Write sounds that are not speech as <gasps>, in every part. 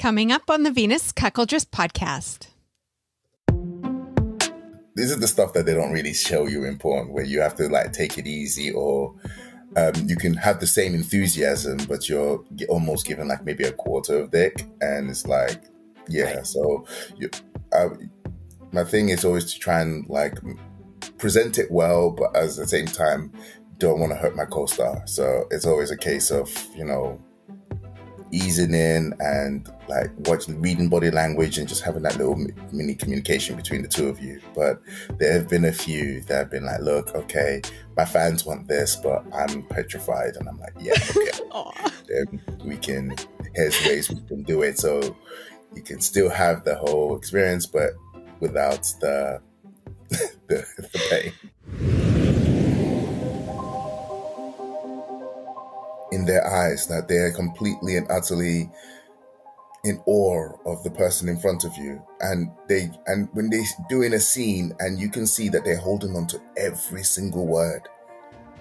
Coming up on the Venus Cuckoldress podcast. This is the stuff that they don't really show you in porn, where you have to like take it easy, or um, you can have the same enthusiasm, but you're almost given like maybe a quarter of dick, and it's like, yeah. Right. So, you, I, my thing is always to try and like present it well, but at the same time, don't want to hurt my co-star. So it's always a case of you know easing in and like watching reading body language and just having that little mini communication between the two of you. But there have been a few that have been like look okay my fans want this but i'm petrified. And i'm like yeah <laughs> okay. Then we can here's ways we can do it. So you can still have the whole experience but without the <laughs> the, the pain in their eyes that they're completely and utterly in awe of the person in front of you. And they and when they doing a scene and you can see that they're holding on to every single word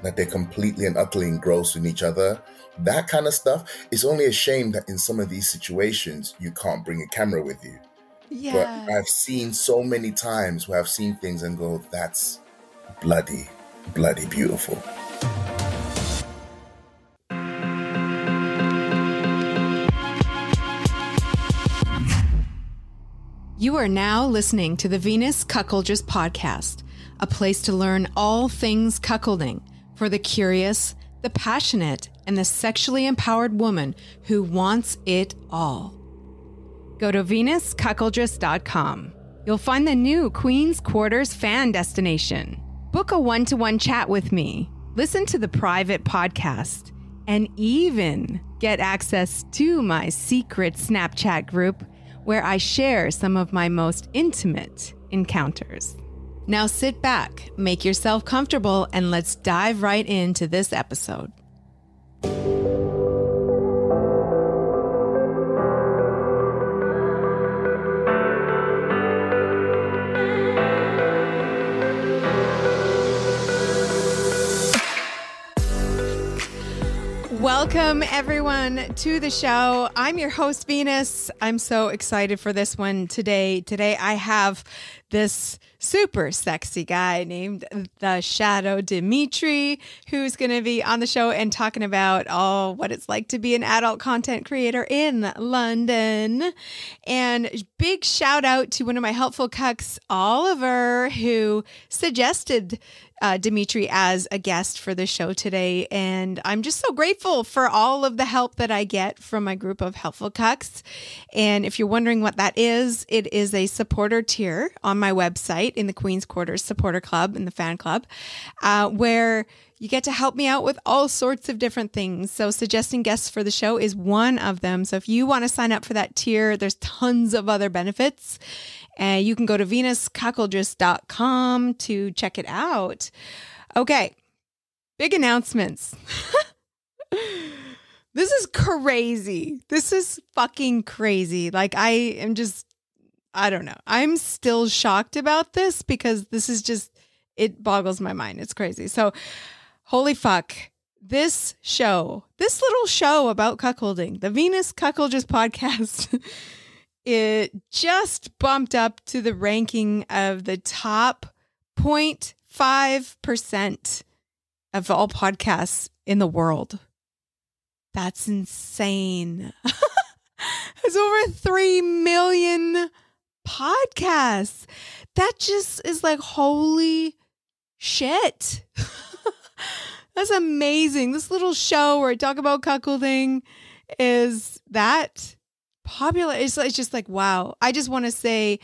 that they're completely and utterly engrossed in each other that kind of stuff it's only a shame that in some of these situations you can't bring a camera with you. Yeah. but i've seen so many times where i've seen things and go that's bloody bloody beautiful You are now listening to the Venus Cuckoldress podcast, a place to learn all things cuckolding for the curious, the passionate, and the sexually empowered woman who wants it all. Go to venuscuckoldress.com. You'll find the new Queen's Quarters fan destination. Book a one to one chat with me, listen to the private podcast, and even get access to my secret Snapchat group where I share some of my most intimate encounters. Now sit back, make yourself comfortable, and let's dive right into this episode. Welcome, everyone, to the show. I'm your host, Venus. I'm so excited for this one today. Today, I have this super sexy guy named the Shadow Dimitri, who's going to be on the show and talking about all what it's like to be an adult content creator in London. And big shout out to one of my helpful cucks, Oliver, who suggested uh, Dimitri as a guest for the show today. And I'm just so grateful for all of the help that I get from my group of helpful cucks. And if you're wondering what that is, it is a supporter tier on my website in the Queen's Quarters Supporter Club and the fan club, uh, where you get to help me out with all sorts of different things. So, suggesting guests for the show is one of them. So, if you want to sign up for that tier, there's tons of other benefits. And you can go to venuscuckoldress.com to check it out. Okay, big announcements. <laughs> this is crazy. This is fucking crazy. Like, I am just, I don't know. I'm still shocked about this because this is just, it boggles my mind. It's crazy. So, holy fuck. This show, this little show about cuckolding, the Venus Cuckoldress podcast. <laughs> it just bumped up to the ranking of the top 0.5% of all podcasts in the world. That's insane. <laughs> There's over 3 million podcasts. That just is like, holy shit. <laughs> That's amazing. This little show where I talk about cuckolding is that popular. It's, it's just like, wow. I just want to say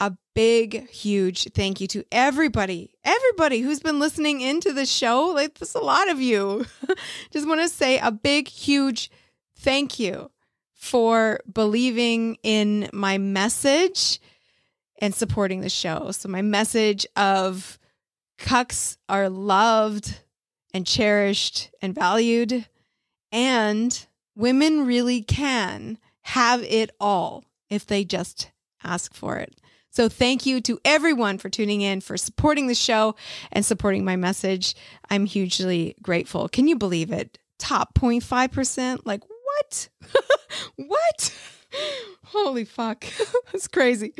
a big, huge thank you to everybody, everybody who's been listening into the show. Like, there's a lot of you. <laughs> just want to say a big, huge thank you for believing in my message and supporting the show. So, my message of cucks are loved and cherished and valued, and women really can have it all if they just ask for it. So, thank you to everyone for tuning in, for supporting the show, and supporting my message. I'm hugely grateful. Can you believe it? Top 0.5%? Like, what? <laughs> what? Holy fuck. <laughs> That's crazy.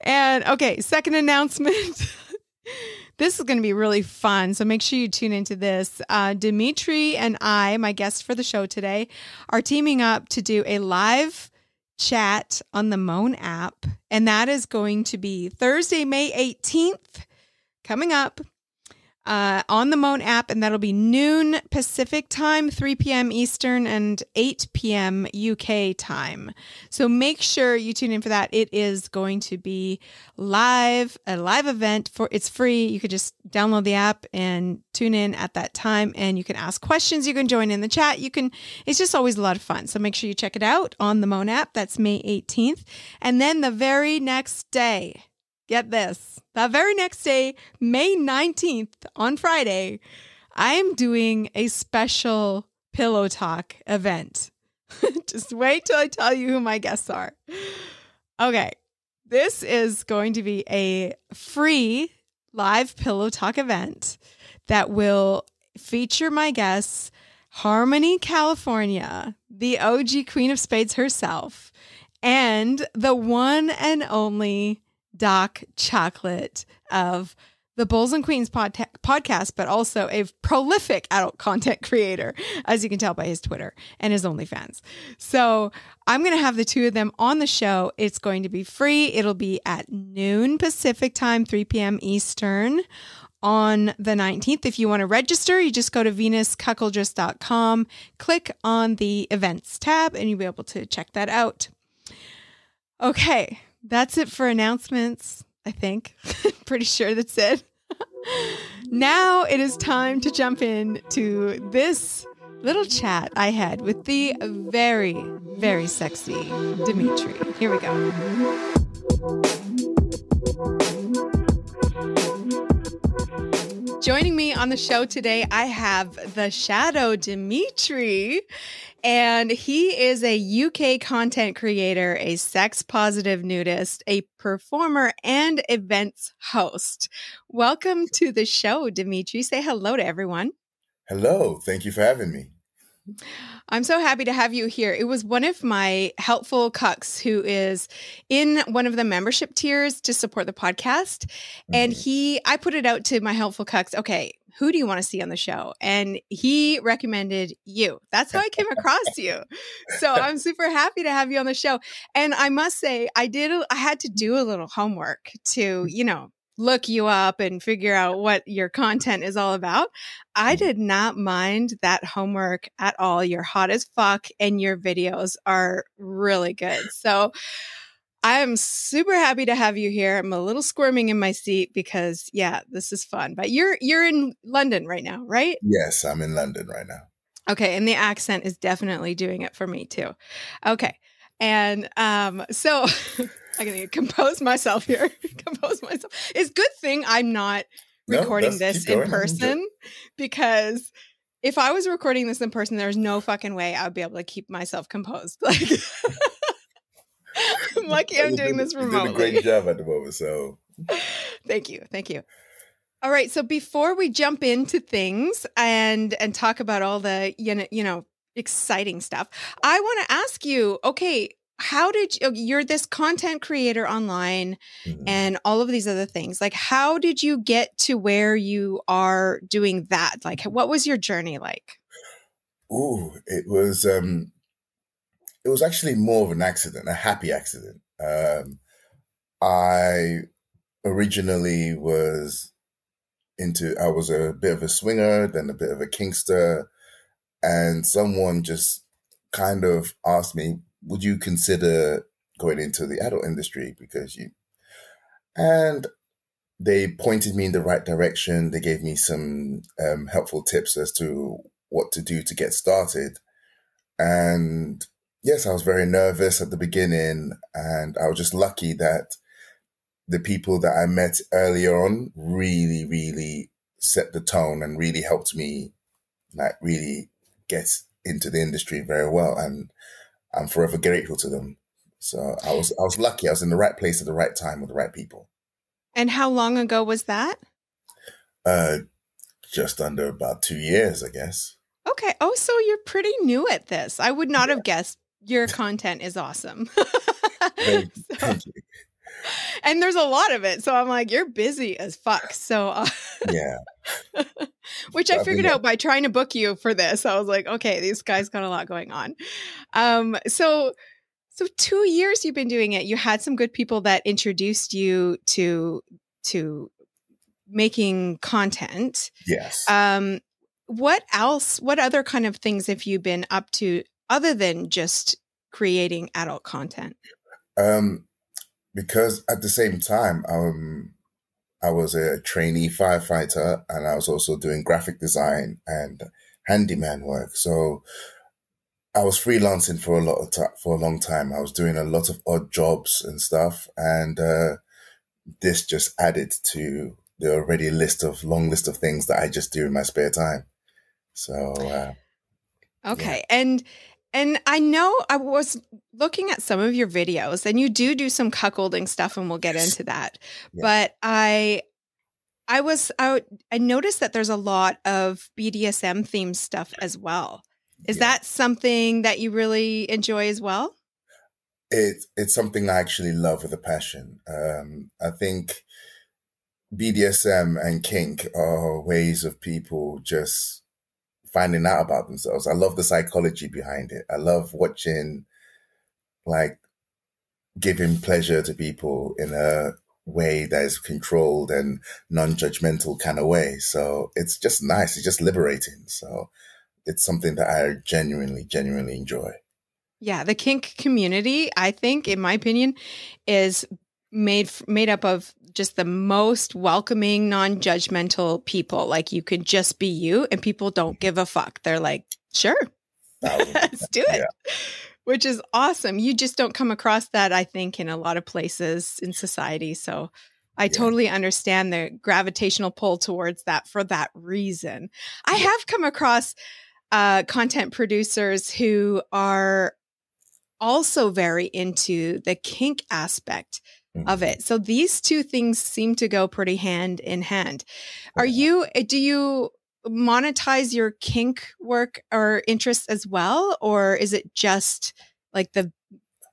And okay, second announcement. <laughs> this is going to be really fun. So make sure you tune into this. Uh, Dimitri and I, my guest for the show today, are teaming up to do a live chat on the Moan app. And that is going to be Thursday, May 18th, coming up uh, on the Moan app, and that'll be noon Pacific time, 3 p.m. Eastern, and 8 p.m. UK time. So make sure you tune in for that. It is going to be live, a live event for it's free. You could just download the app and tune in at that time, and you can ask questions. You can join in the chat. You can. It's just always a lot of fun. So make sure you check it out on the Moan app. That's May 18th, and then the very next day get this. That very next day, May 19th, on Friday, I am doing a special Pillow Talk event. <laughs> Just wait till I tell you who my guests are. Okay, this is going to be a free live Pillow Talk event that will feature my guests, Harmony California, the OG Queen of Spades herself, and the one and only Doc Chocolate of the Bulls and Queens pod- podcast, but also a prolific adult content <laughs> creator, as you can tell by his Twitter and his OnlyFans. So I'm going to have the two of them on the show. It's going to be free. It'll be at noon Pacific time, 3 p.m. Eastern on the 19th. If you want to register, you just go to venuscuckoldress.com, click on the events tab, and you'll be able to check that out. Okay, that's it for announcements, I think. <laughs> Pretty sure that's it. <laughs> now it is time to jump in to this little chat I had with the very, very sexy Dimitri. Here we go. Joining me on the show today, I have the Shadow Dimitri, and he is a UK content creator, a sex positive nudist, a performer, and events host. Welcome to the show, Dimitri. Say hello to everyone. Hello. Thank you for having me. I'm so happy to have you here. It was one of my helpful cucks who is in one of the membership tiers to support the podcast. Mm-hmm. And he, I put it out to my helpful cucks. Okay, who do you want to see on the show? And he recommended you. That's how I came across <laughs> you. So I'm super happy to have you on the show. And I must say, I did, I had to do a little homework to, you know, look you up and figure out what your content is all about. I mm-hmm. did not mind that homework at all. You're hot as fuck and your videos are really good. So I'm super happy to have you here. I'm a little squirming in my seat because yeah, this is fun. But you're you're in London right now, right? Yes, I'm in London right now. Okay, and the accent is definitely doing it for me too. Okay. And um so <laughs> I can compose myself here. <laughs> compose myself. It's good thing I'm not recording no, this in person because if I was recording this in person, there's no fucking way I would be able to keep myself composed. <laughs> Like I'm <laughs> lucky I'm doing this remotely. You did a great job at the moment, so thank you. Thank you. All right, so before we jump into things and and talk about all the you know, you know exciting stuff, I want to ask you, okay, how did you you're this content creator online mm-hmm. and all of these other things like how did you get to where you are doing that? Like what was your journey like? Oh it was um it was actually more of an accident a happy accident. Um i originally was into i was a bit of a swinger then a bit of a kinkster and someone just kind of asked me would you consider going into the adult industry because you and they pointed me in the right direction. They gave me some um, helpful tips as to what to do to get started. And yes i was very nervous at the beginning and i was just lucky that the people that i met earlier on really really set the tone and really helped me like really get into the industry very well. And I'm forever grateful to them. So I was I was lucky. I was in the right place at the right time with the right people. And how long ago was that? Uh, just under about two years, I guess. Okay. Oh, so you're pretty new at this. I would not yeah. have guessed your <laughs> content is awesome. <laughs> Thank, thank you. <laughs> and there's a lot of it. So I'm like, you're busy as fuck. So uh, Yeah. <laughs> which I figured out by trying to book you for this. I was like, okay, these guys got a lot going on. Um, so so two years you've been doing it. You had some good people that introduced you to to making content. Yes. Um, what else? What other kind of things have you been up to other than just creating adult content? Um, because at the same time, um, I was a trainee firefighter and I was also doing graphic design and handyman work. So I was freelancing for a lot of time, for a long time. I was doing a lot of odd jobs and stuff. And, uh, this just added to the already list of long list of things that I just do in my spare time. So, uh, Okay. And and I know I was looking at some of your videos and you do do some cuckolding stuff and we'll get into that. Yeah. But I I was I, I noticed that there's a lot of BDSM themed stuff as well. Is yeah. that something that you really enjoy as well? it it's something I actually love with a passion. Um, I think BDSM and kink are ways of people just finding out about themselves. I love the psychology behind it. I love watching like giving pleasure to people in a way that is controlled and non-judgmental kind of way. So it's just nice. It's just liberating. So it's something that I genuinely, genuinely enjoy. Yeah, the kink community, I think, in my opinion, is made made up of just the most welcoming, non-judgmental people. Like you can just be you, and people don't give a fuck. They're like, sure, <laughs> let's do it, which is awesome. You just don't come across that, I think, in a lot of places in society. So. I Yeah. totally understand the gravitational pull towards that for that reason. I Yeah. have come across uh, content producers who are also very into the kink aspect of Mhm. it. So these two things seem to go pretty hand in hand. Are you uh, do you monetize your kink work or interests as well or is it just like the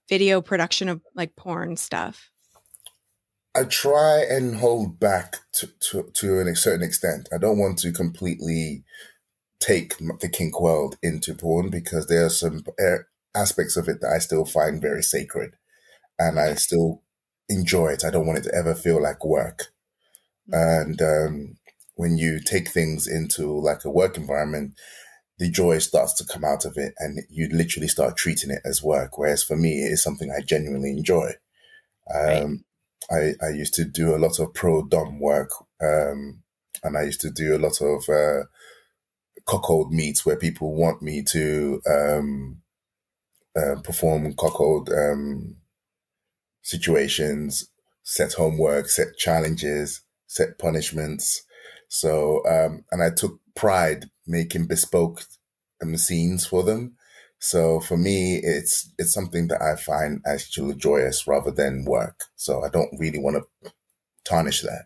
video production of like porn stuff? I try and hold back to, to, to a certain extent. I don't want to completely take the kink world into porn because there are some uh, aspects of it that I still find very sacred and I still enjoy it. I don't want it to ever feel like work. And um, when you take things into like a work environment, the joy starts to come out of it and you literally start treating it as work. Whereas for me, it is something I genuinely enjoy. Right. Um, I, I used to do a lot of pro dom work, um, and I used to do a lot of uh, cuckold meets where people want me to um, uh, perform cuckold um, situations, set homework, set challenges, set punishments. So, um, and I took pride making bespoke um, scenes for them. So for me, it's it's something that I find actually joyous rather than work. So I don't really want to tarnish that.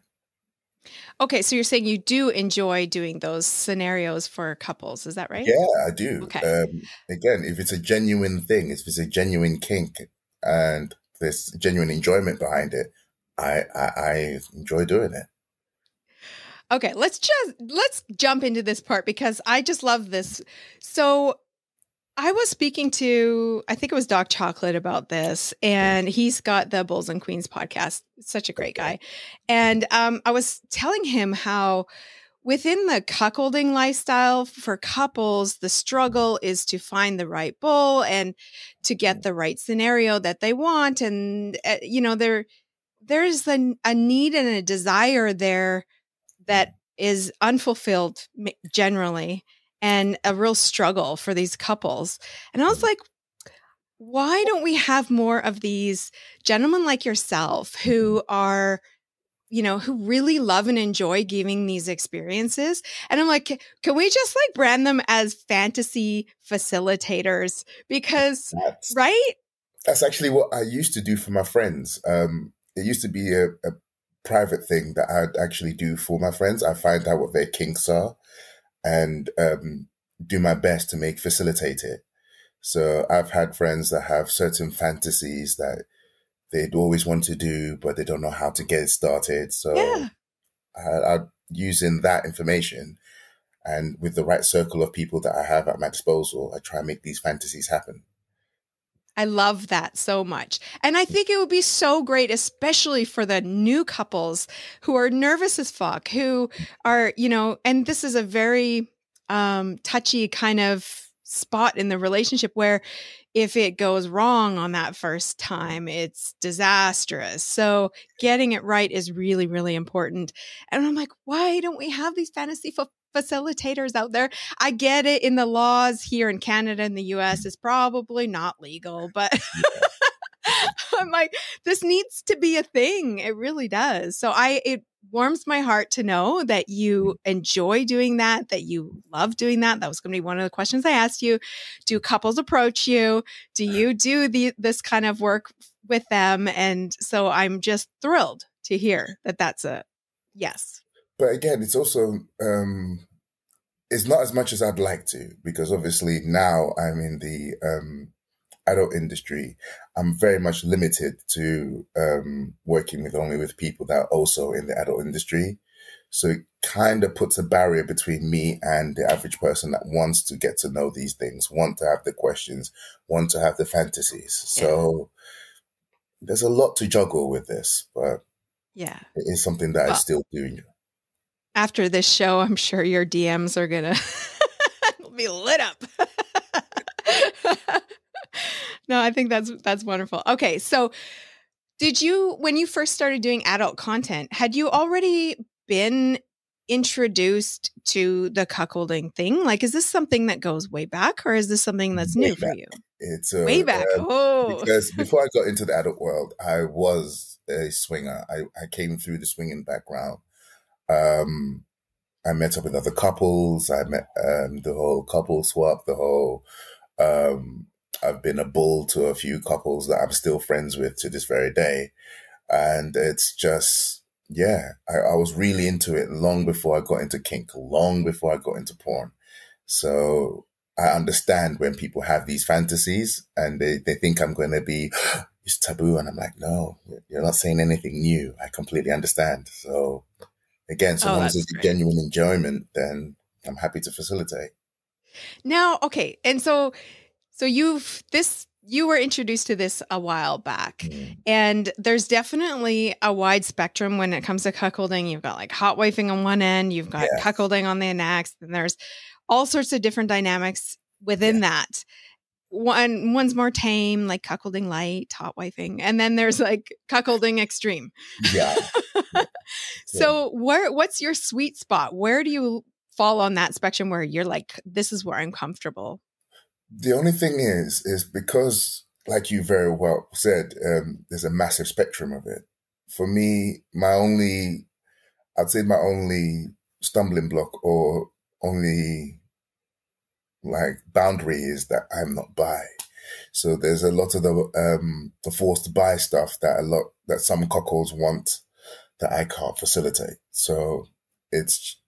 Okay, so you're saying you do enjoy doing those scenarios for couples, is that right? Yeah, I do. Okay. Um, again, if it's a genuine thing, if it's a genuine kink, and there's genuine enjoyment behind it, I I, I enjoy doing it. Okay, let's just let's jump into this part because I just love this. So I was speaking to I think it was Doc Chocolate about this, and he's got the Bulls and Queens podcast. Such a great guy. And um, I was telling him how within the cuckolding lifestyle for couples, the struggle is to find the right bull and to get mm. the right scenario that they want. And uh, you know, there there's a, a need and a desire there that mm. is unfulfilled generally and a real struggle for these couples. And I was mm. like, why don't we have more of these gentlemen like yourself who are you know who really love and enjoy giving these experiences and i'm like can we just like brand them as fantasy facilitators because That's right that's actually what I used to do for my friends. Um, it used to be a, a private thing that I'd actually do for my friends. I find out what their kinks are and um, do my best to make facilitate it. So I've had friends that have certain fantasies that they'd always want to do, but they don't know how to get it started. So Yeah. I, I using that information and with the right circle of people that I have at my disposal, I try and make these fantasies happen. I love that so much. And I think it would be so great, especially for the new couples who are nervous as fuck, who are, you know, and this is a very um, touchy kind of spot in the relationship where if it goes wrong on that first time, it's disastrous. So getting it right is really, really important. And I'm like, why don't we have these fantasy fa- facilitators out there? I get it in the laws here in Canada and the US mm-hmm. is probably not legal, but <laughs> I'm like, this needs to be a thing. It really does. So I, it warms my heart to know that you enjoy doing that, that you love doing that. That was going to be one of the questions I asked you. Do couples approach you? Do you do the, this kind of work with them? And so I'm just thrilled to hear that that's a yes. But again, it's also um, it's not as much as I'd like to because obviously now I'm in the um, adult industry. I'm very much limited to um, working with only with people that are also in the adult industry. So it kind of puts a barrier between me and the average person that wants to get to know these things, want to have the questions, want to have the fantasies. So there's a lot to juggle with this, but Yeah. it is something that I still do. After this show, I'm sure your DMs are going <laughs> to be lit up. No, I think that's that's wonderful. Okay, so did you when you first started doing adult content, had you already been introduced to the cuckolding thing? Like is this something that goes way back or is this something that's Way new for you? It's uh, Way back. um, oh. because <laughs> before I got into the adult world, I was a swinger. I, I came through the swinging background. Um, I met up with other couples. I met um, the whole couple swap, the whole. Um, I've been a bull to a few couples that I'm still friends with to this very day. And it's just, yeah, I, I was really into it long before I got into kink, long before I got into porn. So I understand when people have these fantasies and they, they think I'm going to be, <gasps> it's taboo. And I'm like, no, you're not saying anything new. I completely understand. So again, so Oh, long as it's genuine enjoyment, then I'm happy to facilitate. Now, okay, and so so you've this you were introduced to this a while back. Mm. And there's definitely a wide spectrum when it comes to cuckolding. You've got like hot wifing on one end, you've got Yes. cuckolding on the next, and there's all sorts of different dynamics within that. One one's more tame, like cuckolding light, hot wifing, and then there's like cuckolding extreme. Yeah. <laughs> So where what's your sweet spot? Where do you fall on that spectrum where you're like, this is where I'm comfortable? The only thing is, is because, like you very well said, um, there's a massive spectrum of it. For me, my only, I'd say my only stumbling block or only like boundary is that I'm not bi. So there's a lot of the um the forced to buy stuff that a lot that some cuckolds want that I can't facilitate. So it's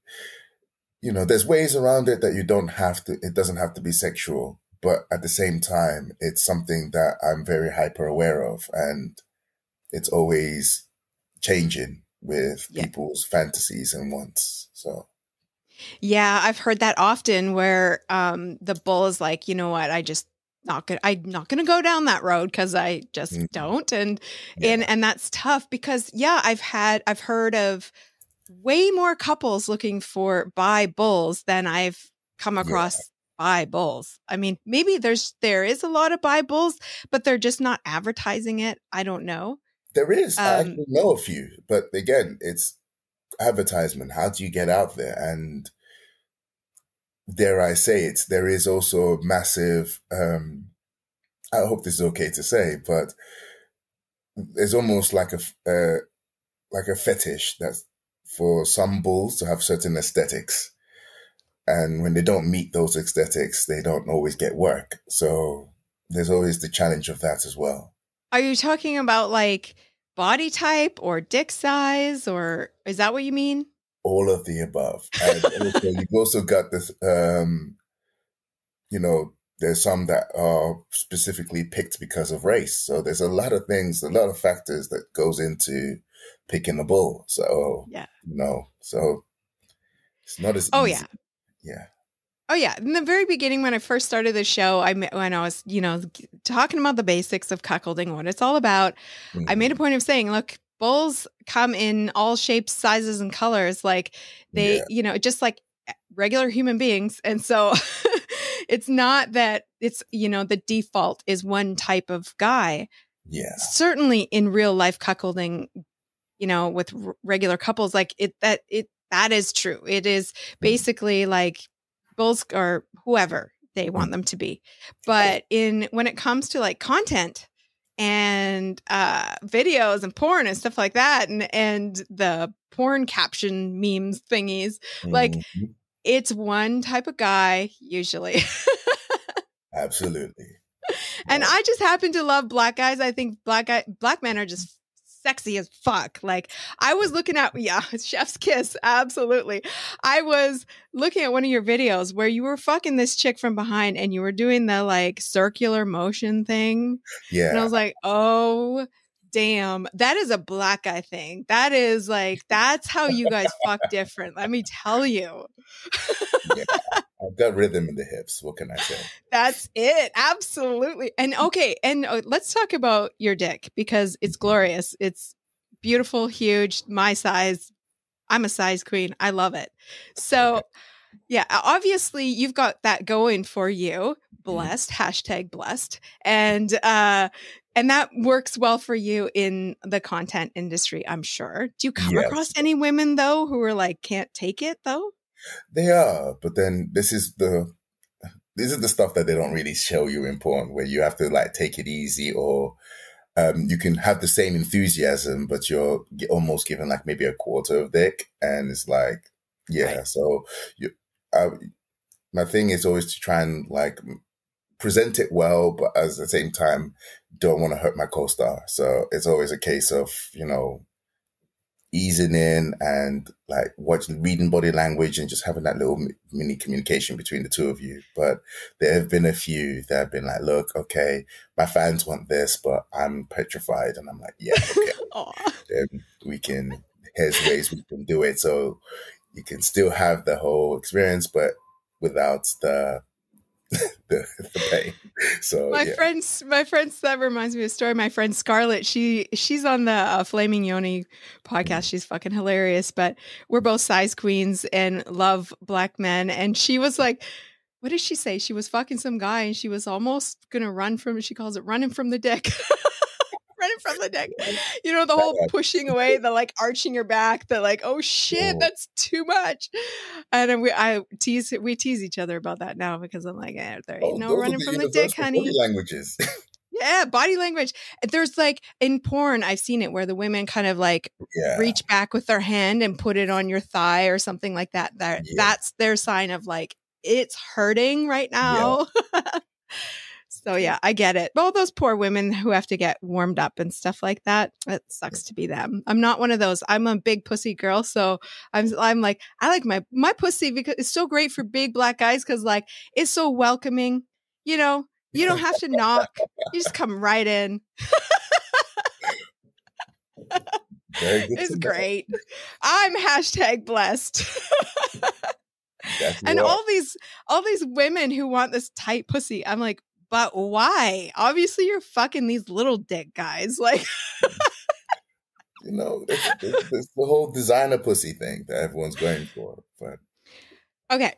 you know, there's ways around it that you don't have to it doesn't have to be sexual, but at the same time it's something that I'm very hyper aware of and it's always changing with Yeah. people's fantasies and wants. So Yeah, I've heard that often where um the bull is like, you know what, I just not gonna I'm not gonna go down that road because I just Mhm. don't. And yeah. and and that's tough because yeah, I've had I've heard of way more couples looking for bi bulls than I've come Yeah. Bi bulls. I mean, maybe there's there is a lot of bi bulls, but they're just not advertising it. I don't know. There is. I Um, actually know a few, but again, it's advertisement. How do you get out there? And dare I say it, there is also massive. Um, I hope this is okay to say, but there's almost like a uh, like a fetish that's for some bulls to have certain aesthetics, and when they don't meet those aesthetics, they don't always get work. So there's always the challenge of that as well. Are you talking about like body type or dick size or is that what you mean? all of the above. And <laughs> also, you've also got this, um, you know, there's some that are specifically picked because of race. So there's a lot of things, a lot of factors that goes into picking a bull. So yeah, you know, so it's not as oh easy. yeah yeah Oh yeah, in the very beginning when I first started the show, I when I was you know talking about the basics of cuckolding, what it's all about. Mm-hmm. I made a point of saying, look, bulls come in all shapes, sizes, and colors. Like they, yeah. you know, just like regular human beings, and so <laughs> it's not that it's you know the default is one type of guy. Yeah, certainly in real life cuckolding, you know, with r- regular couples, like it that it that is true. It is mm-hmm. basically like bulls or whoever they want mm-hmm. them to be. But in when it comes to like content and uh videos and porn and stuff like that and and the porn caption memes thingies, like it's one type of guy usually. <laughs> Absolutely. And I just happen to love black guys. I think black guy black men are just sexy as fuck. Like I was looking at yeah, <laughs> chef's kiss, absolutely. I was looking at one of your videos where you were fucking this chick from behind and you were doing the like circular motion thing. Yeah. And I was like, "Oh, damn, that is a black guy thing. That is like that's how you guys fuck <laughs> different. Let me tell you." yeah. I've got rhythm in the hips. What can I say? <laughs> That's it. Absolutely. And okay, and uh, let's talk about your dick because it's glorious. It's beautiful, huge, my size. I'm a size queen. I love it. So, yeah, obviously you've got that going for you. Mm-hmm. Blessed, hashtag blessed. And uh and that works well for you in the content industry, I'm sure. Do you come yes. across any women though who are like can't take it though? They are, but then this is the this is the stuff that they don't really show you in porn, where you have to like take it easy, or um, you can have the same enthusiasm, but you're almost given like maybe a quarter of dick, and it's like, yeah. Right. So you, I, my thing is always to try and like present it well, but at the same time, don't want to hurt my co-star. So it's always a case of you know easing in and like watching reading body language and just having that little mini communication between the two of you. But there have been a few that have been like look okay my fans want this but i'm petrified. And i'm like yeah <laughs> okay. We can here's ways we can do it. So you can still have the whole experience but without the <laughs> the, the pain. So my yeah. friends, my friends, that reminds me of a story. My friend Scarlett, she she's on the uh, Flaming Yoni podcast. She's fucking hilarious. But we're both size queens and love black men. And she was like, what did she say? She was fucking some guy and she was almost gonna run from. She calls it running from the dick. <laughs> running from the deck. <laughs> You know, the whole pushing away, the like arching your back, the like, oh shit, that's too much. And then we I tease we tease each other about that now because I'm like, eh, there ain't oh, no running from the dick, honey. Languages. <laughs> yeah, body language. There's like in porn, I've seen it where the women kind of like yeah. reach back with their hand and put it on your thigh or something like that. That yeah. that's their sign of like it's hurting right now. Yeah. <laughs> So yeah, I get it. All those poor women who have to get warmed up and stuff like that. It sucks to be them. I'm not one of those. I'm a big pussy girl, so I'm I'm like I like my my pussy because it's so great for big black guys because like it's so welcoming. You know, you don't have to knock. You just come right in. <laughs> it's great. I'm hashtag blessed. and all these all these women who want this tight pussy, I'm like, but why? Obviously, you're fucking these little dick guys. <laughs> Like, you know, it's, it's, it's, the whole designer pussy thing that everyone's going for. But okay,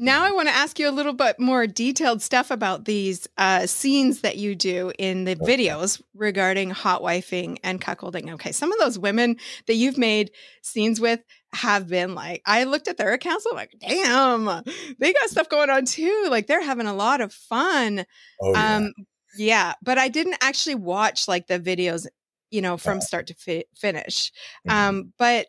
now I want to ask you a little bit more detailed stuff about these uh, scenes that you do in the videos regarding hot wifing and cuckolding. Okay, some of those women that you've made scenes with have been like, I looked at their accounts, I'm like, damn, they got stuff going on too. Like they're having a lot of fun. Oh, yeah. Um, yeah, but I didn't actually watch like the videos, you know, from start to fi- finish. Mm-hmm. Um, but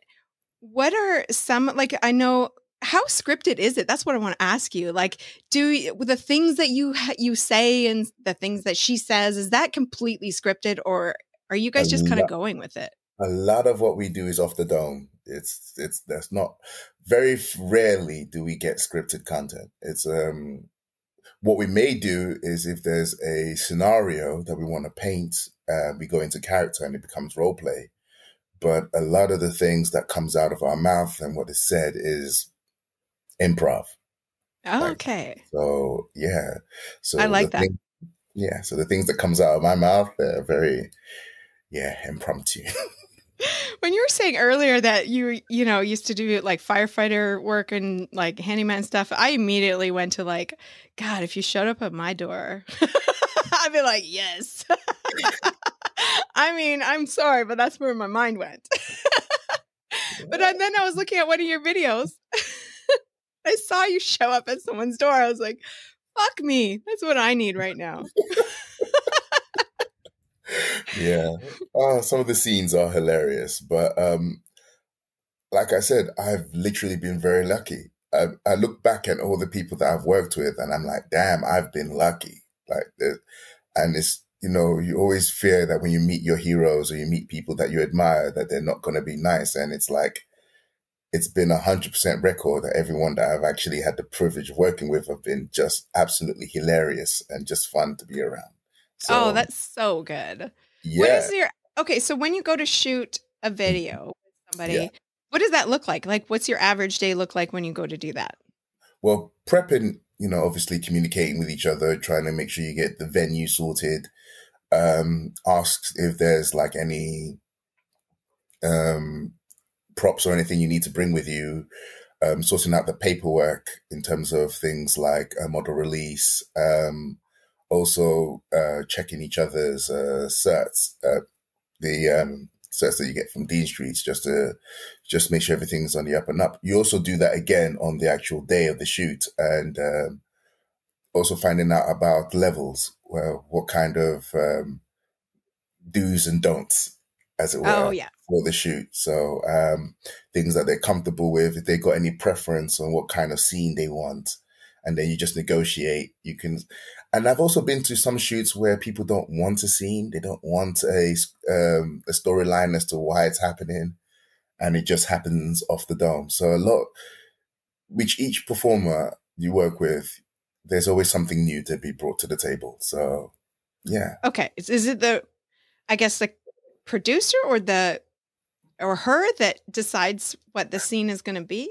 what are some like I know how scripted is it? That's what i want to ask you like do the things that you you say and the things that she says is that completely scripted or are you guys just kind of going with it? a lot of what we do is off the dome. It's it's that's not very rarely do we get scripted content. It's um what we may do is if there's a scenario that we want to paint, uh, we go into character and it becomes role play. But a lot of the things that comes out of our mouth and what is said is improv. okay. Like, so yeah. So I like that. Thing, yeah. So the things that comes out of my mouth, they're very, yeah, impromptu. <laughs> when you were saying earlier that you you know used to do like firefighter work and like handyman stuff i immediately went to like god if you showed up at my door <laughs> i'd be like yes <laughs> i mean i'm sorry but that's where my mind went but then i was looking at one of your videos i saw you show up at someone's door i was like fuck me that's what i need right now yeah. Uh, some of the scenes are hilarious, but um, like I said, I've literally been very lucky. I, I, look back at all the people that I've worked with, and I'm like, damn, I've been lucky. Like, and it's you know, you always fear that when you meet your heroes or you meet people that you admire, that they're not going to be nice, and it's like. It's been a hundred percent record that everyone that I've actually had the privilege of working with have been just absolutely hilarious and just fun to be around. So, oh, that's so good. Yeah. What is your okay? So when you go to shoot a mm-hmm. video with somebody, yeah. what does that look like? Like, what's your average day look like when you go to do that? Well, prepping, you know, obviously communicating with each other, trying to make sure you get the venue sorted. Um, asks if there's like any um props or anything you need to bring with you. Um, sorting out the paperwork in terms of things like a model release, um, also uh, checking each other's uh, certs, uh, the um, certs that you get from Dean Streets, just to just make sure everything's on the up and up. You also do that again on the actual day of the shoot, and um, also finding out about levels, well, what kind of um, do's and don'ts, as it were, oh, yeah. For the shoot. So um, things that they're comfortable with, if they've got any preference on what kind of scene they want and then you just negotiate. You can, and I've also been to some shoots where people don't want a scene, they don't want a um, a storyline as to why it's happening, and it just happens off the dome. So a lot, which each performer you work with, there's always something new to be brought to the table. So, yeah. Okay, is it the, I guess the producer or the or her that decides what the scene is going to be?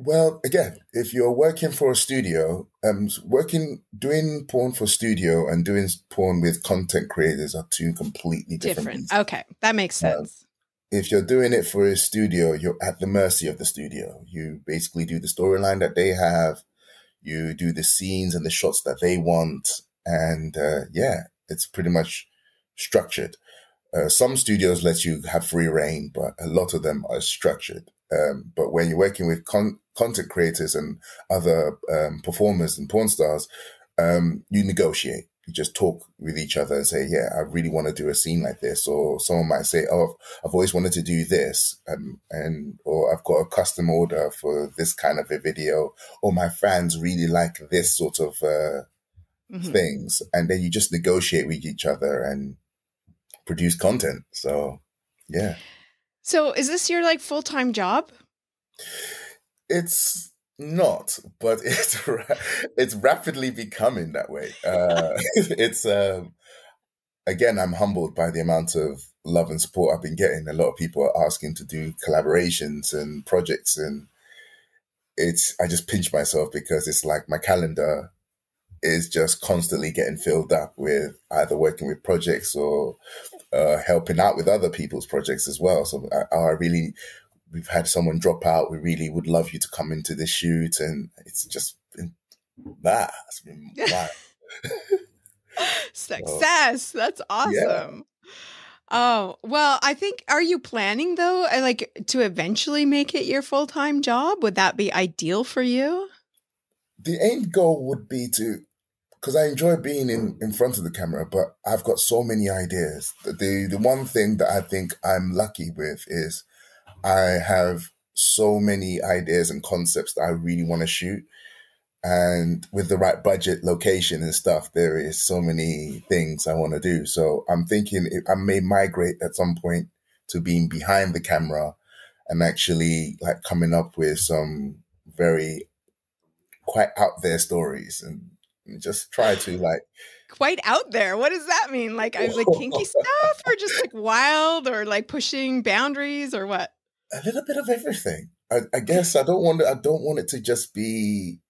Well, again, if you're working for a studio, um, working doing porn for studio and doing porn with content creators are two completely different. different. Okay, that makes um, sense. Um, if you're doing it for a studio, you're at the mercy of the studio. You basically do the storyline that they have, you do the scenes and the shots that they want, and uh, yeah, it's pretty much structured. Uh, some studios let you have free reign, but a lot of them are structured. Um, but when you're working with con- content creators and other um, performers and porn stars, um, you negotiate. You just talk with each other and say, "Yeah, I really want to do a scene like this." Or someone might say, "Oh, I've always wanted to do this," um, and or I've got a custom order for this kind of a video, or my fans really like this sort of uh, mm-hmm. things, and then you just negotiate with each other and produce content. So, yeah. So is this your like full time job? It's not, but <laughs> it's it's rapidly becoming that way. Uh, <laughs> <laughs> it's um, again, I'm humbled by the amount of love and support I've been getting. A lot of people are asking to do collaborations and projects, and it's I just pinch myself because it's like my calendar is just constantly getting filled up with either working with projects or uh, helping out with other people's projects as well. So I, I, really, we've had someone drop out. We really would love you to come into this shoot, and it's just been that. It's been <laughs> wow. Success. So, That's awesome. Yeah. Oh, well, I think are you planning though uh, like to eventually make it your full-time job? Would that be ideal for you? The end goal would be to because I enjoy being in, in front of the camera, but I've got so many ideas. The, the one thing that I think I'm lucky with is I have so many ideas and concepts that I really want to shoot. And with the right budget, location, and stuff, there is so many things I want to do. So I'm thinking I may migrate at some point to being behind the camera and actually like coming up with some very quite out there stories and just try to like quite out there. What does that mean? Like I like kinky <laughs> stuff or just like wild or like pushing boundaries or what? A little bit of everything. I, I guess I don't want it, I don't want it to just be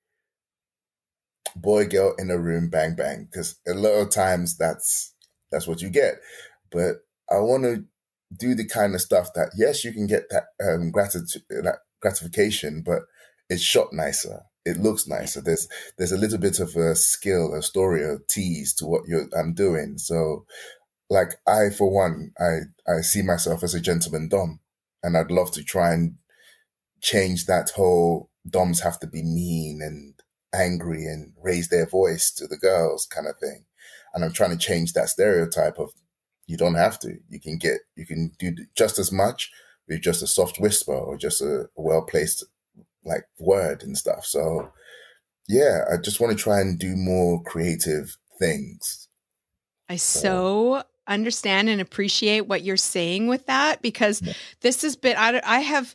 boy girl in a room bang bang because a lot of times that's that's what you get. But I want to do the kind of stuff that yes, you can get that um, gratitude, that gratification, but it's shot nicer. It looks nicer. There's there's a little bit of a skill, a story, a tease to what you're I'm doing. So, like I, for one, I I see myself as a gentleman dom, and I'd love to try and change that whole doms have to be mean and angry and raise their voice to the girls kind of thing. And I'm trying to change that stereotype of you don't have to. You can get, you can do just as much with just a soft whisper or just a well placed like word and stuff. So yeah, I just want to try and do more creative things. I so understand and appreciate what you're saying with that because yeah. this has been I, I have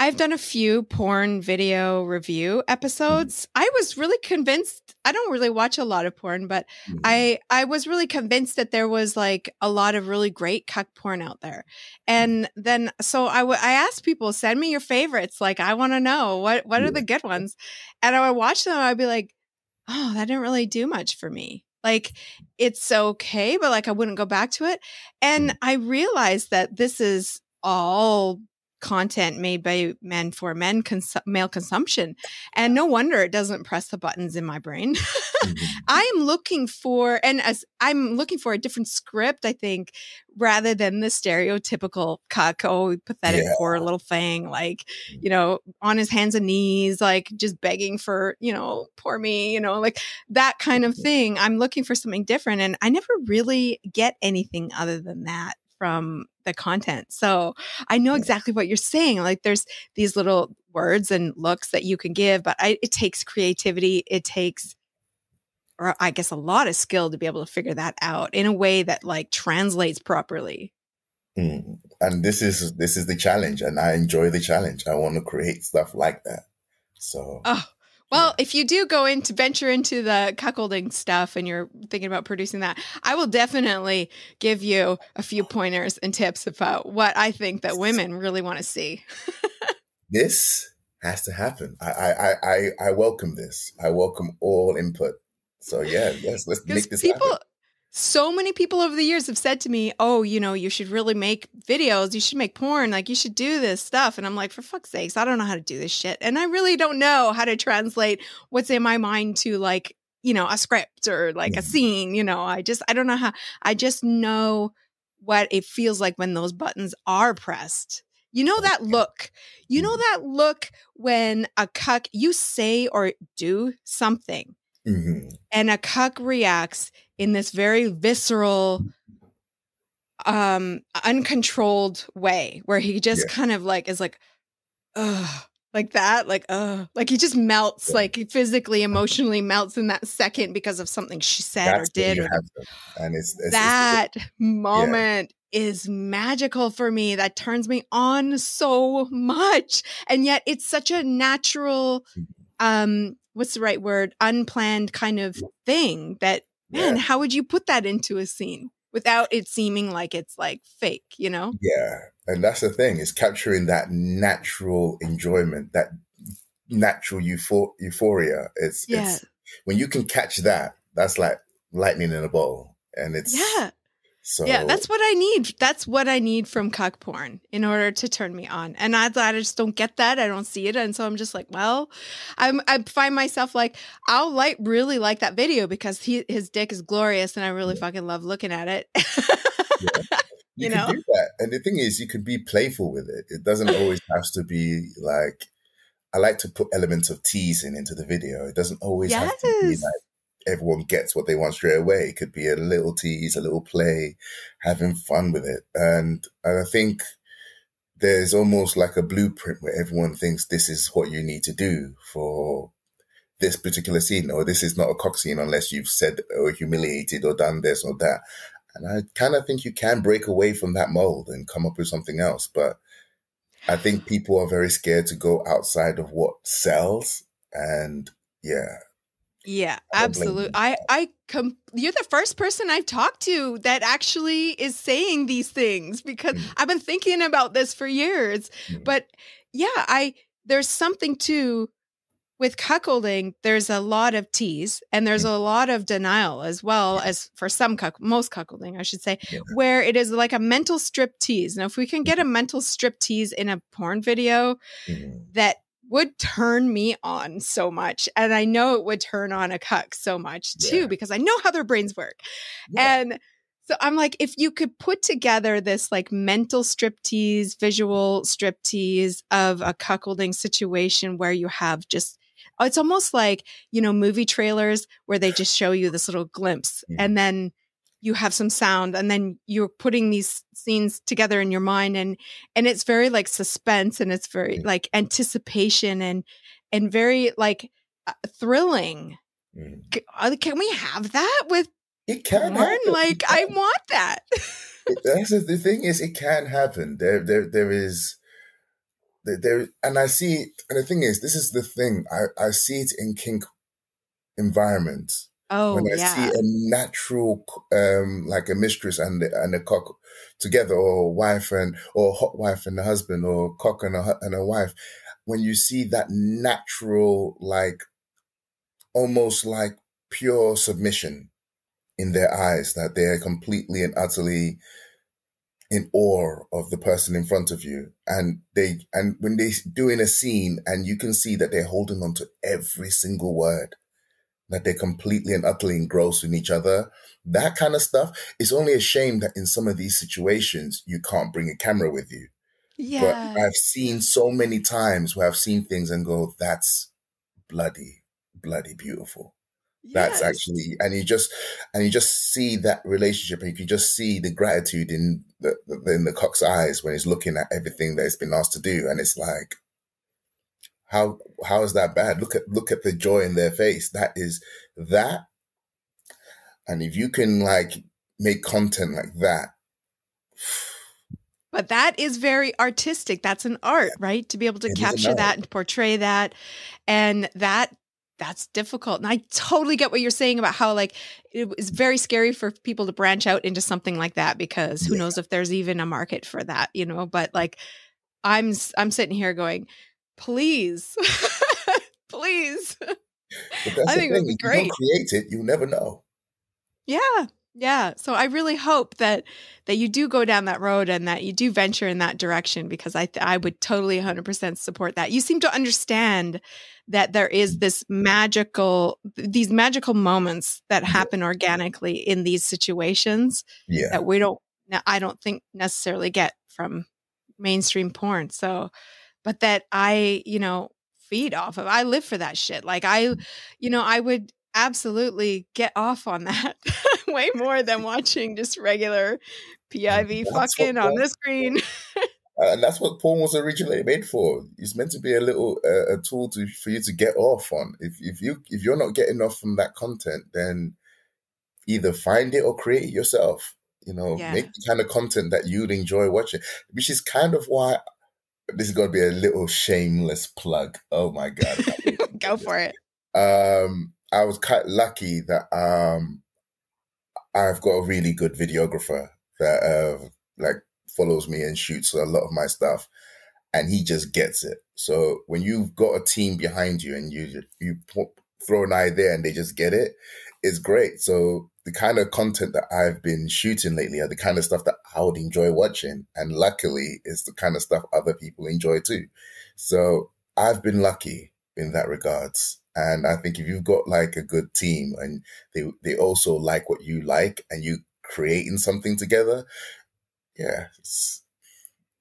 I've done a few porn video review mm-hmm. episodes. Mm-hmm. I was really convinced. I don't really watch a lot of porn, but mm-hmm. I I was really convinced that there was like a lot of really great cuck porn out there. And then so I, w- I asked people, send me your favorites. Like I want to know what what are the good ones. And I would watch them. I'd be like, oh, that didn't really do much for me. Like it's okay, but like I wouldn't go back to it. And. I realized that this is all content made by men for men cons- male consumption and no wonder it doesn't press the buttons in my brain mm-hmm. <laughs> i'm looking for and as i'm looking for a different script i think rather than the stereotypical cuck oh pathetic yeah. poor little thing like mm. you know on his hands and knees like just begging for you know poor me you know like that kind of mm-hmm. thing i'm looking for something different and i never really get anything other than that from the content. So I know exactly what you're saying. Like there's these little words and looks that you can give, but I, it takes creativity. It takes, or I guess, a lot of skill to be able to figure that out in a way that like translates properly. Mm. And this is this is the challenge, and I enjoy the challenge. I want to create stuff like that. So, oh, well, if you do go into venture into the cuckolding stuff and you're thinking about producing that, I will definitely give you a few pointers and tips about what I think that women really want to see. <laughs> this has to happen. I, I I I welcome this. I welcome all input. So yeah, yes, let's make this people, happen so many people over the years have said to me, "Oh, you know, you should really make videos. You should make porn. Like you should do this stuff." And I'm like, "For fuck's sakes, I don't know how to do this shit." And I really don't know how to translate what's in my mind to like, you know, a script or like a scene, you know. I just I don't know how I just know what it feels like when those buttons are pressed. You know that look. You know mm-hmm. that look when a cuck you say or do something mm-hmm. and a cuck reacts in this very visceral um uncontrolled way where he just yeah. kind of like is like ugh like that like uh like he just melts yeah. like he physically emotionally melts in that second because of something she said That's or did or, and it's, it's that it's, moment yeah. is magical for me that turns me on so much and yet it's such a natural mm-hmm. um what's the right word unplanned kind of thing that man, yeah. how would you put that into a scene without it seeming like it's like fake, you know? Yeah. And that's the thing, is capturing that natural enjoyment, that natural euphor- euphoria. It's, yeah. it's when you can catch that, that's like lightning in a bottle. And it's yeah. So yeah, that's what I need. That's what I need from cuck porn in order to turn me on. And I, I just don't get that. I don't see it, and so I'm just like, well, I'm I find myself like I'll like really like that video because he his dick is glorious, and I really yeah. fucking love looking at it. yeah. <laughs> You, you know, do that. And the thing is, you can be playful with it. It doesn't always have to be like. I like to put elements of teasing into the video. It doesn't always yes. have to be like everyone gets what they want straight away. It could be a little tease, a little play, having fun with it. And, and I think there's almost like a blueprint where everyone thinks this is what you need to do for this particular scene, or this is not a cuck scene unless you've said or humiliated or done this or that. And I kind of think you can break away from that mold and come up with something else. But I think people are very scared to go outside of what sells. And yeah, Yeah, absolutely. I I com- you're the first person I've talked to that actually is saying these things because mm. I've been thinking about this for years. Mm. But yeah, I there's something to with cuckolding, there's a lot of tease and there's mm. a lot of denial as well as for some cuck- most cuckolding, I should say, yeah. where it is like a mental strip tease. Now, if we can get a mental strip tease in a porn video mm. that would turn me on so much. And I know it would turn on a cuck so much too, yeah. because I know how their brains work. Yeah. And so I'm like, if you could put together this like mental striptease, visual striptease of a cuckolding situation where you have just it's almost like, you know, movie trailers where they just show you this little glimpse yeah. and then you have some sound and then you're putting these scenes together in your mind and and it's very like suspense and it's very like anticipation and and very like uh, thrilling. Mm. Can, can we have that with it can porn? Happen. Like I want that. That's the thing is it can happen. There there there is there and I see and the thing is this is the thing I I see it in kink environments. Oh, when I yeah. see a natural, um, like a mistress and and a cuck together, or wife and or hot wife and a husband, or cuck and a and a wife, when you see that natural, like almost like pure submission in their eyes, that they are completely and utterly in awe of the person in front of you and they and when they doing a scene and you can see that they're holding on to every single word that they're completely and utterly engrossed in each other. That kind of stuff it's only a shame that in some of these situations you can't bring a camera with you. Yeah. But i've seen so many times where i've seen things and go that's bloody bloody beautiful. That's actually, and you just, and you just see that relationship, and you can just see the gratitude in the in the cuck's eyes when he's looking at everything that he's been asked to do, and it's like, how how is that bad? Look at look at the joy in their face. That is that, and if you can like make content like that. But that is very artistic. That's an art, right? To be able to it capture that and portray that. And that that's difficult. And I totally get what you're saying about how like it was very scary for people to branch out into something like that because who yeah. knows if there's even a market for that, you know, but like I'm I'm sitting here going, "Please. <laughs> please." I think it would be great. You create it, you never know. Yeah. Yeah. So I really hope that that you do go down that road and that you do venture in that direction because I th- I would totally 100% support that. You seem to understand that there is this magical these magical moments that happen organically in these situations yeah. that we don't I don't think necessarily get from mainstream porn. So but that I, you know, feed off of. I live for that shit. Like I, mm. you know, I would absolutely get off on that <laughs> way more than watching just regular PIV that's fucking on the screen. <laughs> and that's what porn was originally made for. It's meant to be a little uh, a tool to for you to get off on. If if you if you're not getting off from that content, then either find it or create it yourself. You know, yeah. make the kind of content that you'd enjoy watching, which is kind of why this is going to be a little shameless plug. Oh my god, <laughs> go for it. Um, I was quite lucky that um, I've got a really good videographer that uh, like follows me and shoots a lot of my stuff, and he just gets it. So when you've got a team behind you and you you throw an eye there and they just get it, it's great. So the kind of content that I've been shooting lately are the kind of stuff that I would enjoy watching, and luckily, it's the kind of stuff other people enjoy too. So I've been lucky in that regards. And I think if you've got like a good team and they they also like what you like and you creating something together, yeah, it's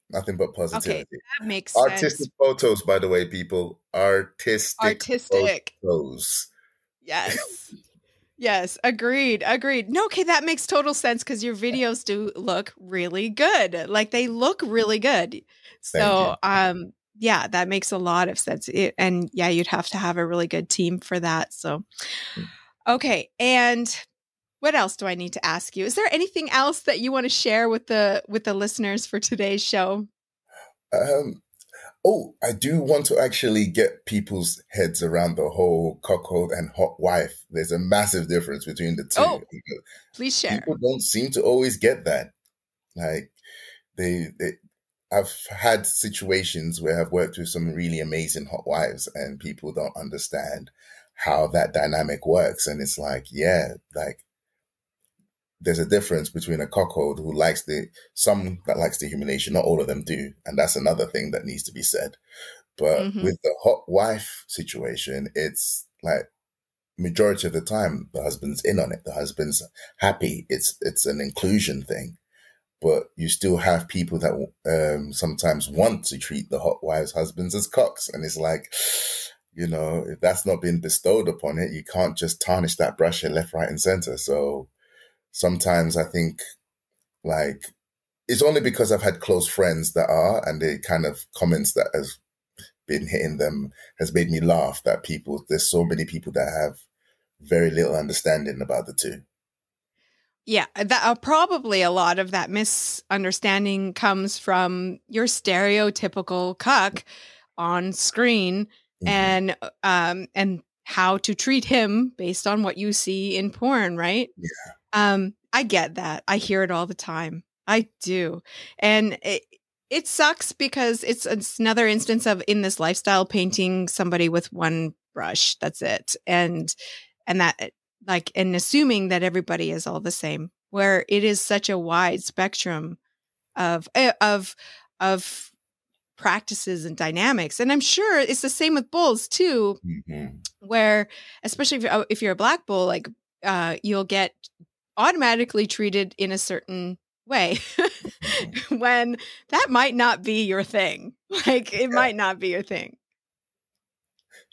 nothing but positivity. Okay, that makes artistic sense. photos, by the way, people. Artistic, artistic photos. Yes. Yes, agreed, agreed. No, okay, that makes total sense because your videos do look really good. Like they look really good. So, um, yeah, that makes a lot of sense. It, and yeah, you'd have to have a really good team for that. So, mm. okay. And what else do I need to ask you? Is there anything else that you want to share with the with the listeners for today's show? Um, Oh, I do want to actually get people's heads around the whole cuckold and hot wife. There's a massive difference between the two. Oh, please share. People don't seem to always get that. Like they, they I've had situations where I've worked with some really amazing hot wives and people don't understand how that dynamic works. And it's like, yeah, like there's a difference between a cuckold who likes the some that likes the humiliation. Not all of them do, and that's another thing that needs to be said. But mm-hmm. with the hot wife situation, it's like majority of the time the husband's in on it. The husband's happy. It's it's an inclusion thing. But you still have people that um, sometimes want to treat the hot wives' husbands as cucks, and it's like, you know, if that's not been bestowed upon it, you can't just tarnish that brush left, right, and center. So sometimes I think like it's only because I've had close friends that are, and the kind of comments that has been hitting them has made me laugh that people, there's so many people that have very little understanding about the two. Yeah, that uh, probably a lot of that misunderstanding comes from your stereotypical cuck on screen mm-hmm. and um and how to treat him based on what you see in porn, right? Yeah. Um, I get that. I hear it all the time. I do. And it, it sucks because it's, it's another instance of in this lifestyle painting somebody with one brush. That's it. And, and that like, and assuming that everybody is all the same, where it is such a wide spectrum of, eh, of, of practices and dynamics. And I'm sure it's the same with bulls too, mm-hmm. where especially if you're, if you're a black bull, like uh, you'll get automatically treated in a certain way <laughs> when that might not be your thing. <laughs> Like it yeah. might not be your thing.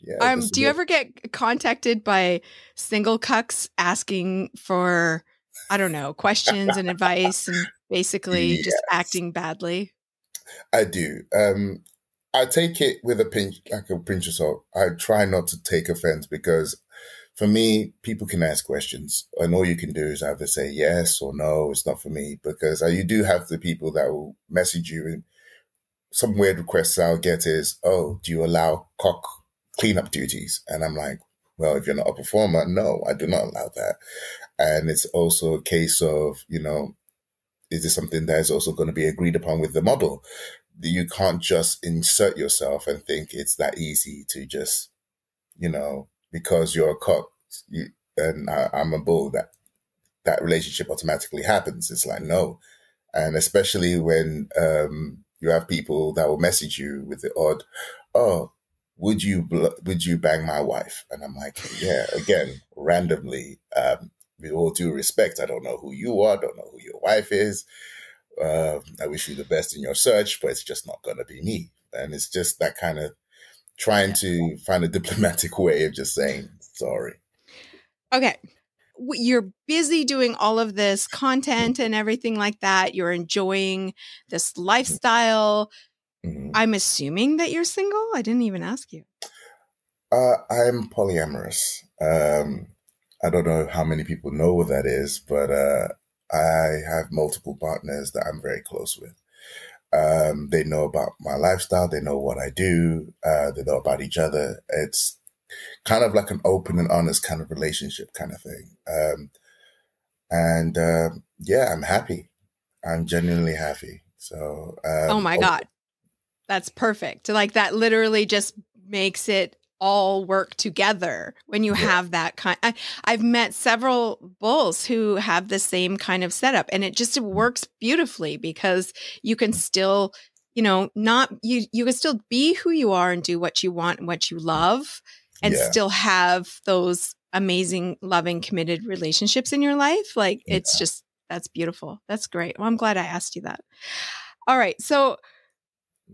Yeah, um, do you ever get contacted by single cucks asking for, I don't know, questions and advice and <laughs> basically yes. just acting badly? I do. Um, I take it with a pinch, like a pinch of salt. I try not to take offense because for me, people can ask questions, and all you can do is either say yes or no. It's not for me because uh, you do have the people that will message you, and some weird requests I'll get is, "Oh, do you allow cock cleanup duties?" And I'm like, "Well, if you're not a performer, no, I do not allow that." And it's also a case of, you know, is this something that is also going to be agreed upon with the model? You can't just insert yourself and think it's that easy to just, you know, because you're a cuck you, and I, I'm a bull, that that relationship automatically happens. It's like no, and especially when um, you have people that will message you with the odd, "Oh, would you would you bang my wife?" And I'm like, yeah, again, randomly. Um, with all due respect, I don't know who you are, don't know who your wife is. Uh, I wish you the best in your search, but it's just not going to be me. And it's just that kind of trying to find a diplomatic <laughs> way of just saying sorry. Okay. You're busy doing all of this content and everything like that. You're enjoying this lifestyle. Mm-hmm. I'm assuming that you're single. I didn't even ask you. Uh, I'm polyamorous. Um, I don't know how many people know what that is, but uh, I have multiple partners that I'm very close with. Um, they know about my lifestyle. They know what I do. Uh, they know about each other. It's kind of like an open and honest kind of relationship kind of thing. Um, and uh, yeah, I'm happy. I'm genuinely happy. So, um, oh my God, that's perfect. Like that literally just makes it all work together when you yeah. have that kind I, i've met several bulls who have the same kind of setup and it just works beautifully because you can still you know not you you can still be who you are and do what you want and what you love and yeah. still have those amazing loving committed relationships in your life like yeah. it's just that's beautiful that's great well i'm glad i asked you that all right so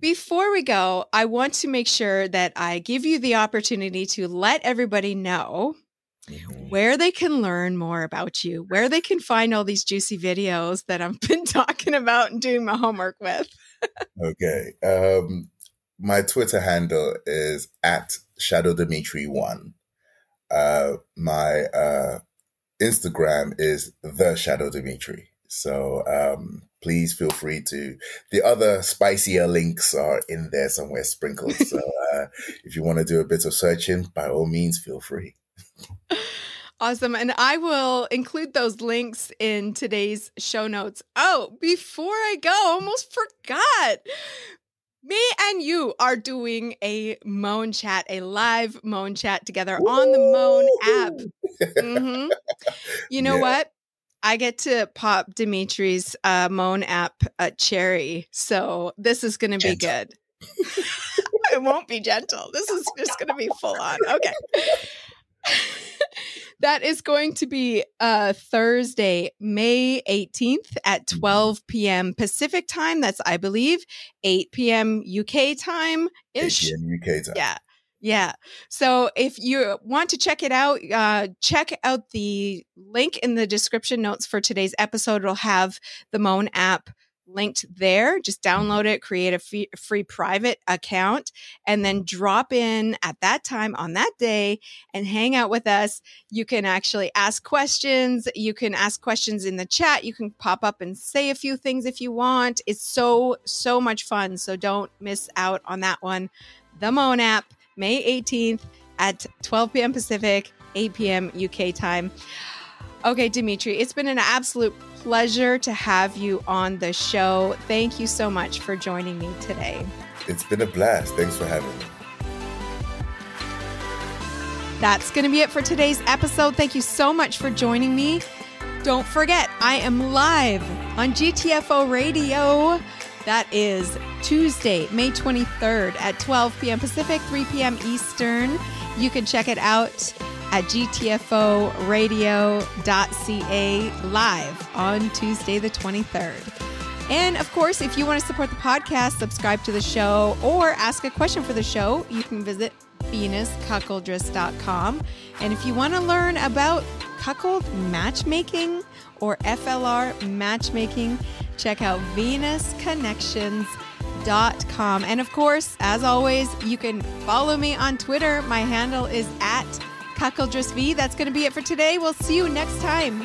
before we go, I want to make sure that I give you the opportunity to let everybody know mm-hmm. where they can learn more about you, where they can find all these juicy videos that I've <laughs> been talking about and doing my homework with. okay. Um, my Twitter handle is at Shadow Dimitri one. Uh, my uh, Instagram is the Shadow Dimitri. So um, please feel free to. The other spicier links are in there somewhere sprinkled. So <laughs> uh, if you want to do a bit of searching, by all means, feel free. Awesome. And I will include those links in today's show notes. Oh, before I go, almost forgot. Me and you are doing a Moan chat, a live Moan chat together Woo! on the Moan app. <laughs> Mm-hmm. You know yeah. what? I get to pop Dimitri's uh, Moan app uh, cherry. So this is going to be good. <laughs> it won't be gentle. This is just going to be full on. Okay. <laughs> that is going to be uh, Thursday, May 18th at mm-hmm. 12 p.m. Pacific time. That's, I believe, 8 p.m. UK time ish. 8 p.m. UK time. Yeah. Yeah. So if you want to check it out, uh, check out the link in the description notes for today's episode. It'll have the Moan app linked there. Just download it, create a free, free, private account, and then drop in at that time on that day and hang out with us. You can actually ask questions. You can ask questions in the chat. You can pop up and say a few things if you want. It's so, so much fun. So don't miss out on that one. The Moan app, May 18th at 12 p.m. Pacific, 8 p.m. UK time. Okay, Dimitri, it's been an absolute pleasure to have you on the show. Thank you so much for joining me today. It's been a blast. Thanks for having me. That's going to be it for today's episode. Thank you so much for joining me. Don't forget, I am live on GTFO Radio. That is Tuesday, May 23rd at 12 p.m. Pacific, 3 p.m. Eastern. You can check it out at gtforadio.ca live on Tuesday, the 23rd. And of course, if you want to support the podcast, subscribe to the show, or ask a question for the show, you can visit venuscuckoldress.com. And if you want to learn about cuckold matchmaking or FLR matchmaking, check out venusconnections.com. And of course, as always, you can follow me on Twitter. My handle is at Cuckoldress V. That's going to be it for today. We'll see you next time.